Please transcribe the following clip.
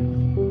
Música